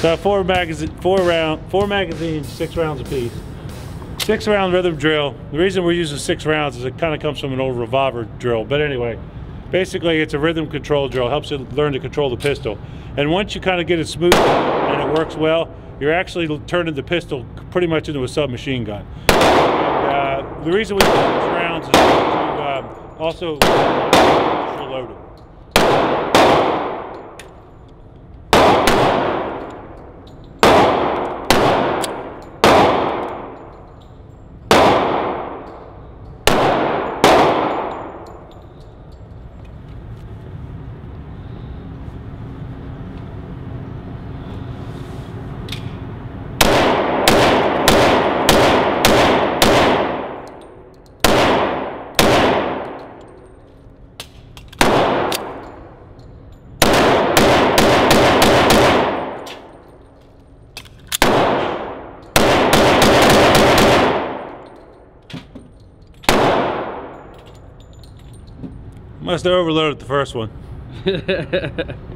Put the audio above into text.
So four magazine, four round, four magazines, six rounds apiece. Six round rhythm drill. The reason we're using six rounds is it kind of comes from an old revolver drill. But anyway, basically it's a rhythm control drill. Helps you learn to control the pistol. And once you kind of get it smooth and it works well, you're actually turning the pistol pretty much into a submachine gun. And, uh, the reason we use six rounds is to um, also load it. Must have overloaded the first one.